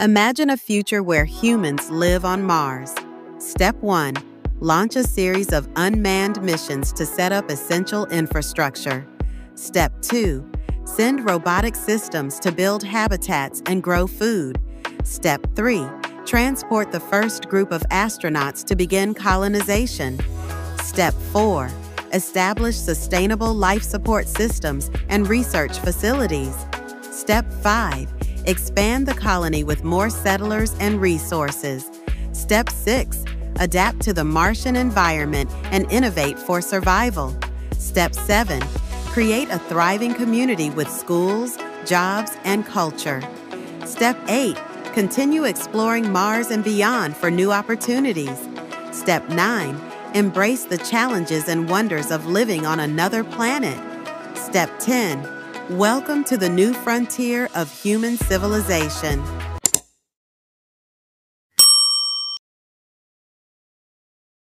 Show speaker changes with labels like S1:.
S1: Imagine a future where humans live on Mars. Step 1. Launch a series of unmanned missions to set up essential infrastructure. Step 2. Send robotic systems to build habitats and grow food. Step 3. Transport the first group of astronauts to begin colonization. Step 4. Establish sustainable life support systems and research facilities. Step 5 Expand the colony with more settlers and resources. Step 6. Adapt to the Martian environment and innovate for survival. Step 7. Create a thriving community with schools, jobs, and culture. Step 8. Continue exploring Mars and beyond for new opportunities. Step 9. Embrace the challenges and wonders of living on another planet. Step 10 Welcome to the new frontier of human civilization.